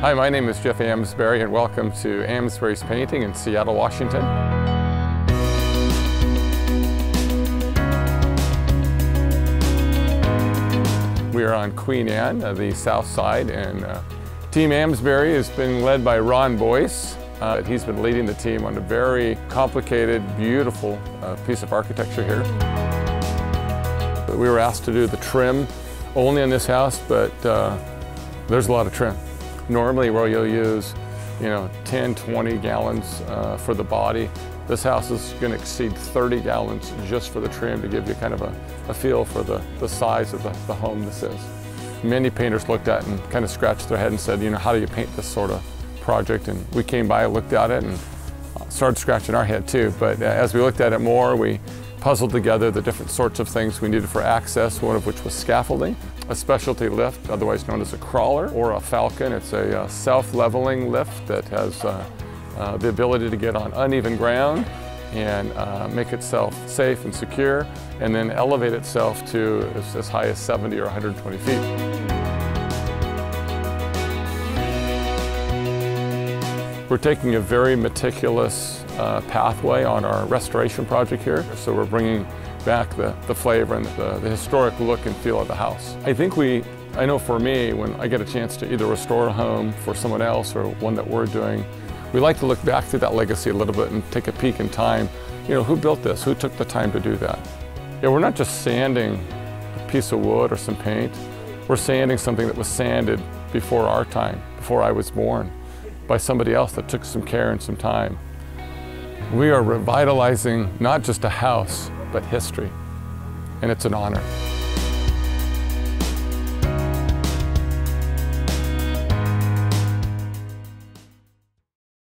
Hi, my name is Jeff Amsberry and welcome to Amsberry's Painting in Seattle, Washington. We are on Queen Anne, uh, the south side, and uh, Team Amsberry has been led by Ron Boyce. Uh, he's been leading the team on a very complicated, beautiful uh, piece of architecture here. We were asked to do the trim only in this house, but uh, there's a lot of trim. Normally where you'll use, you know, 10, 20 gallons uh, for the body. This house is going to exceed 30 gallons just for the trim to give you kind of a, a feel for the, the size of the, the home this is. Many painters looked at and kind of scratched their head and said, you know, how do you paint this sort of project? And we came by, looked at it, and started scratching our head too. But uh, as we looked at it more, we puzzled together the different sorts of things we needed for access, one of which was scaffolding, a specialty lift, otherwise known as a crawler, or a falcon. It's a uh, self-leveling lift that has uh, uh, the ability to get on uneven ground and uh, make itself safe and secure, and then elevate itself to as, as high as 70 or 120 feet. We're taking a very meticulous uh, pathway on our restoration project here. So we're bringing back the, the flavor and the, the historic look and feel of the house. I think we, I know for me, when I get a chance to either restore a home for someone else or one that we're doing, we like to look back through that legacy a little bit and take a peek in time. You know, who built this? Who took the time to do that? Yeah, we're not just sanding a piece of wood or some paint. We're sanding something that was sanded before our time, before I was born by somebody else that took some care and some time. We are revitalizing not just a house, but history, and it's an honor.